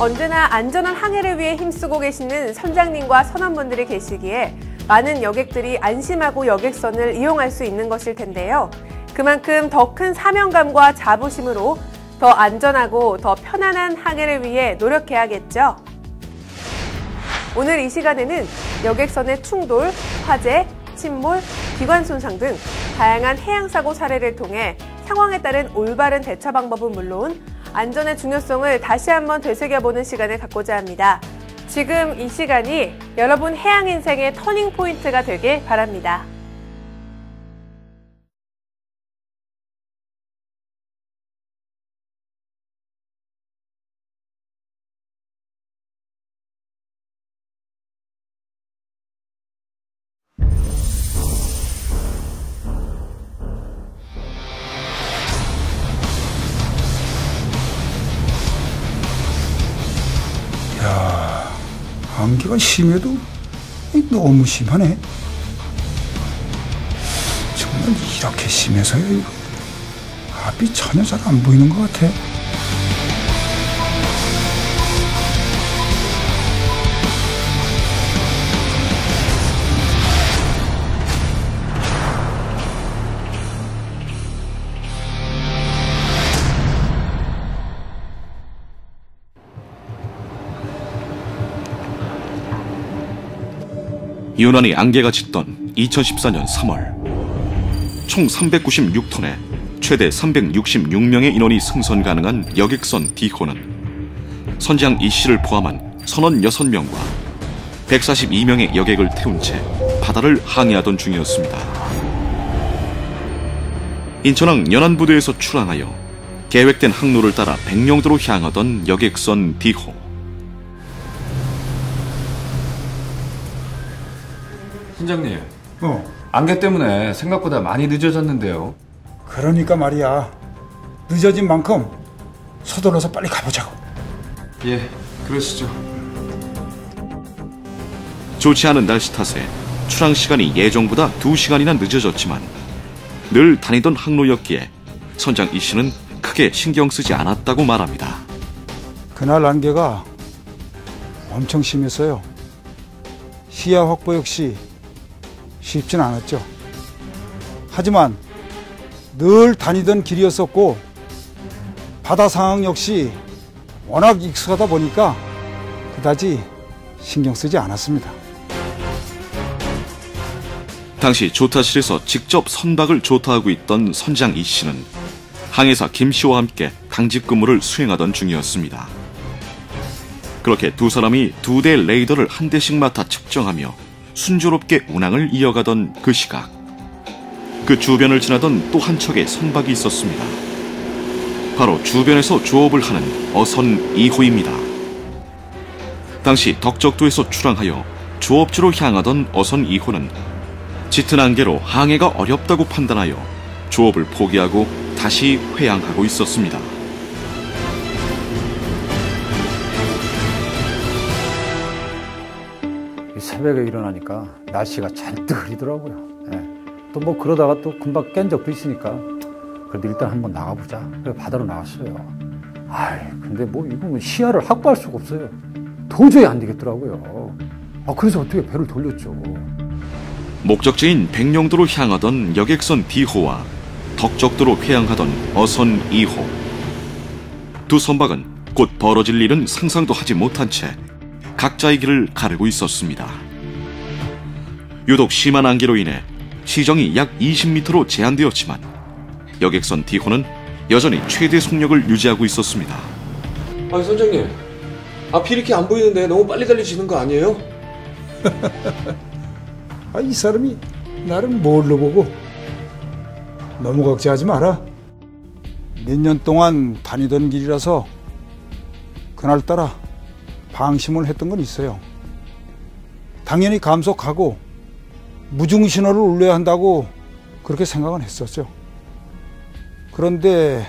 언제나 안전한 항해를 위해 힘쓰고 계시는 선장님과 선원분들이 계시기에 많은 여객들이 안심하고 여객선을 이용할 수 있는 것일 텐데요. 그만큼 더 큰 사명감과 자부심으로 더 안전하고 더 편안한 항해를 위해 노력해야겠죠. 오늘 이 시간에는 여객선의 충돌, 화재, 침몰, 기관 손상 등 다양한 해양사고 사례를 통해 상황에 따른 올바른 대처 방법은 물론 안전의 중요성을 다시 한번 되새겨보는 시간을 갖고자 합니다. 지금 이 시간이 여러분 해양 인생의 터닝 포인트가 되길 바랍니다. 야, 안개가 심해도 너무 심하네. 정말 이렇게 심해서요, 이거. 앞이 전혀 잘 안 보이는 것 같아. 유난히 안개가 짙던 2014년 3월 총 396톤에 최대 366명의 인원이 승선 가능한 여객선 D호는 선장 이 씨를 포함한 선원 6명과 142명의 여객을 태운 채 바다를 항해하던 중이었습니다. 인천항 연안부두에서 출항하여 계획된 항로를 따라 백령도로 향하던 여객선 D호. 선장님, 어, 안개 때문에 생각보다 많이 늦어졌는데요. 그러니까 말이야. 늦어진 만큼 서둘러서 빨리 가보자고. 예, 그러시죠. 좋지 않은 날씨 탓에 출항 시간이 예정보다 2시간이나 늦어졌지만 늘 다니던 항로였기에 선장 이 씨는 크게 신경 쓰지 않았다고 말합니다. 그날 안개가 엄청 심했어요. 시야 확보 역시 쉽진 않았죠. 하지만 늘 다니던 길이었었고 바다 상황 역시 워낙 익숙하다 보니까 그다지 신경 쓰지 않았습니다. 당시 조타실에서 직접 선박을 조타하고 있던 선장 이 씨는 항해사 김 씨와 함께 강직 근무를 수행하던 중이었습니다. 그렇게 두 사람이 두 대의 레이더를 한 대씩 맡아 측정하며 순조롭게 운항을 이어가던 그 시각. 그 주변을 지나던 또 한 척의 선박이 있었습니다. 바로 주변에서 조업을 하는 어선 2호입니다. 당시 덕적도에서 출항하여 조업지로 향하던 어선 2호는 짙은 안개로 항해가 어렵다고 판단하여 조업을 포기하고 다시 회항하고 있었습니다. 새벽에 일어나니까 날씨가 잔뜩 흐리더라고요. 또뭐 그러다가 또 금방 깬 적도 있으니까 그래도 일단 한번 나가보자. 그래 바다로 나왔어요. 아이 근데 뭐 이거 뭐 시야를 확보할 수가 없어요. 도저히 안 되겠더라고요. 아 그래서 어떻게 배를 돌렸죠. 목적지인 백령도로 향하던 여객선 D호와 덕적도로 회항하던 어선 2호. 두 선박은 곧 벌어질 일은 상상도 하지 못한 채 각자의 길을 가르고 있었습니다. 유독 심한 안개로 인해 시정이 약 20m로 제한되었지만 여객선 D호는 여전히 최대 속력을 유지하고 있었습니다. 아 선장님 앞이 이렇게 안 보이는데 너무 빨리 달리시는 거 아니에요? 아, 이 사람이 나를 뭘로 보고 너무 걱정하지 마라. 몇 년 동안 다니던 길이라서 그날따라 방심을 했던 건 있어요. 당연히 감속하고 무중 신호를 울려야 한다고 그렇게 생각은 했었죠. 그런데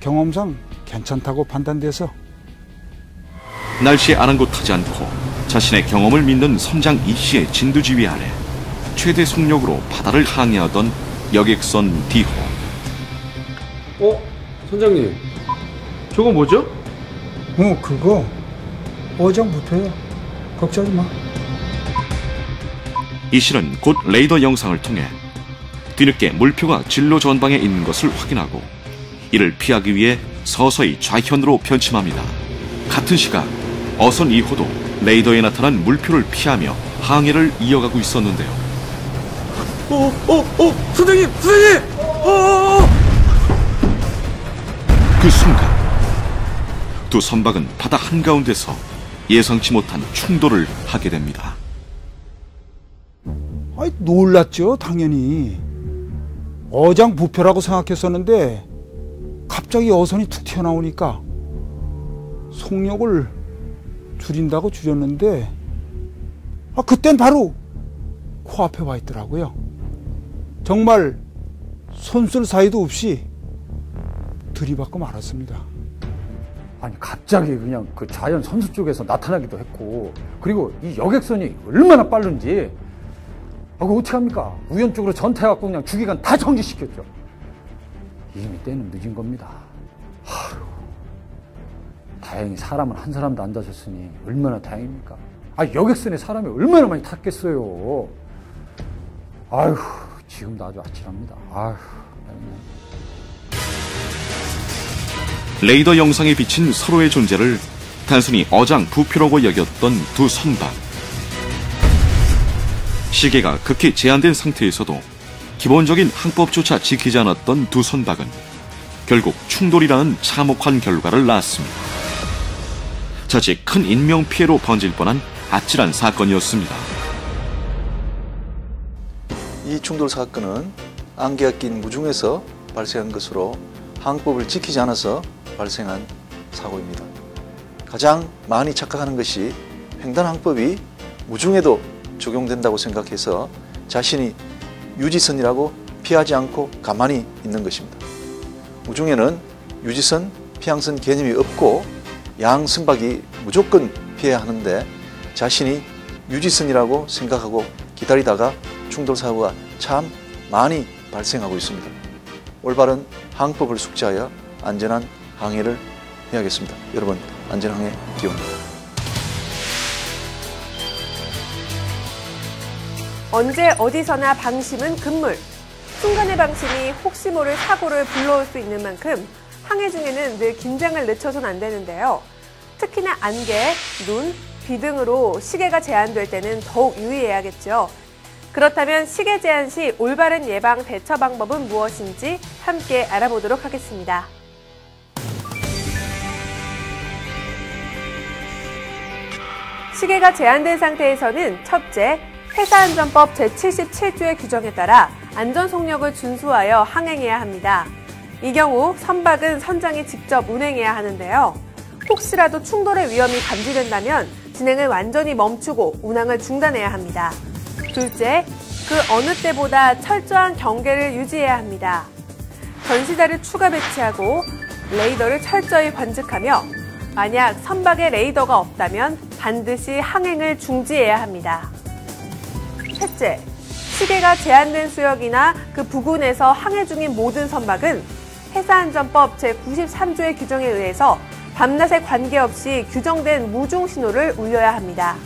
경험상 괜찮다고 판단돼서 날씨에 아랑곳하지 않고 자신의 경험을 믿는 선장 이 씨의 진두지휘 아래 최대 속력으로 바다를 항해하던 여객선 D호. 어? 선장님 저거 뭐죠? 어, 그거 어장부터야. 걱정하지 마. 이 씨는 곧 레이더 영상을 통해 뒤늦게 물표가 진로 전방에 있는 것을 확인하고 이를 피하기 위해 서서히 좌현으로 변침합니다. 같은 시각 어선 2호도 레이더에 나타난 물표를 피하며 항해를 이어가고 있었는데요. 어, 어, 어, 선장님, 선장님! 어! 그 순간 두 선박은 바다 한가운데서 예상치 못한 충돌을 하게 됩니다. 아이, 놀랐죠, 당연히. 어장부표라고 생각했었는데, 갑자기 어선이 툭 튀어나오니까, 속력을 줄인다고 줄였는데, 아, 그땐 바로 코앞에 와 있더라고요. 정말 손쓸 사이도 없이 들이받고 말았습니다. 아니 갑자기 그냥 그 자연 선수 쪽에서 나타나기도 했고 그리고 이 여객선이 얼마나 빠른지 아 그거 어떻게 합니까? 우연적으로 전태해갖고 그냥 주기관 다 정지시켰죠. 이미 때는 늦은 겁니다. 하루 다행히 사람은 한 사람도 안 다쳤으니 얼마나 다행입니까? 아 여객선에 사람이 얼마나 많이 탔겠어요. 아휴 지금도 아주 아찔합니다. 아휴. 레이더 영상에 비친 서로의 존재를 단순히 어장 부표라고 여겼던 두 선박. 시계가 극히 제한된 상태에서도 기본적인 항법조차 지키지 않았던 두 선박은 결국 충돌이라는 참혹한 결과를 낳았습니다. 자칫 큰 인명 피해로 번질 뻔한 아찔한 사건이었습니다. 이 충돌 사건은 안개가 낀 무중에서 발생한 것으로 항법을 지키지 않아서 발생한 사고입니다. 가장 많이 착각하는 것이 횡단항법이 무중에도 적용된다고 생각해서 자신이 유지선이라고 피하지 않고 가만히 있는 것입니다. 무중에는 유지선, 피항선 개념이 없고 양 선박이 무조건 피해야 하는데 자신이 유지선이라고 생각하고 기다리다가 충돌 사고가 참 많이 발생하고 있습니다. 올바른 항법을 숙지하여 안전한 항해를 해야겠습니다. 여러분 안전항해 기원합니다. 언제 어디서나 방심은 금물. 순간의 방심이 혹시 모를 사고를 불러올 수 있는 만큼 항해 중에는 늘 긴장을 늦춰선 안 되는데요. 특히나 안개, 눈, 비 등으로 시계가 제한될 때는 더욱 유의해야겠죠. 그렇다면 시계 제한 시 올바른 예방 대처 방법은 무엇인지 함께 알아보도록 하겠습니다. 시계가 제한된 상태에서는 첫째, 회사안전법 제77조의 규정에 따라 안전속력을 준수하여 항행해야 합니다. 이 경우 선박은 선장이 직접 운행해야 하는데요. 혹시라도 충돌의 위험이 감지된다면 진행을 완전히 멈추고 운항을 중단해야 합니다. 둘째, 그 어느 때보다 철저한 경계를 유지해야 합니다. 전시자를 추가 배치하고 레이더를 철저히 관측하며 만약 선박에 레이더가 없다면 반드시 항행을 중지해야 합니다. 셋째, 시계가 제한된 수역이나 그 부근에서 항해 중인 모든 선박은 해사안전법 제93조의 규정에 의해서 밤낮에 관계없이 규정된 무중 신호를 울려야 합니다.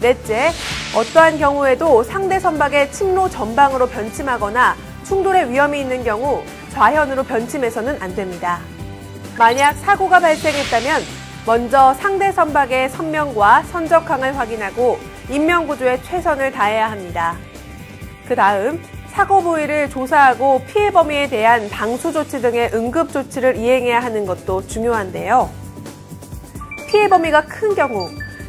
넷째, 어떠한 경우에도 상대 선박의 침로 전방으로 변침하거나 충돌의 위험이 있는 경우 좌현으로 변침해서는 안 됩니다. 만약 사고가 발생했다면 먼저 상대 선박의 선명과 선적항을 확인하고 인명구조에 최선을 다해야 합니다. 그 다음 사고 부위를 조사하고 피해 범위에 대한 방수 조치 등의 응급 조치를 이행해야 하는 것도 중요한데요. 피해 범위가 큰 경우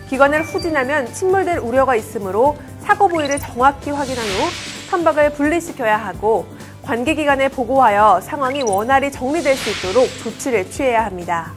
기관을 후진하면 침몰될 우려가 있으므로 사고 부위를 정확히 확인한 후 선박을 분리시켜야 하고 관계기관에 보고하여 상황이 원활히 정리될 수 있도록 조치를 취해야 합니다.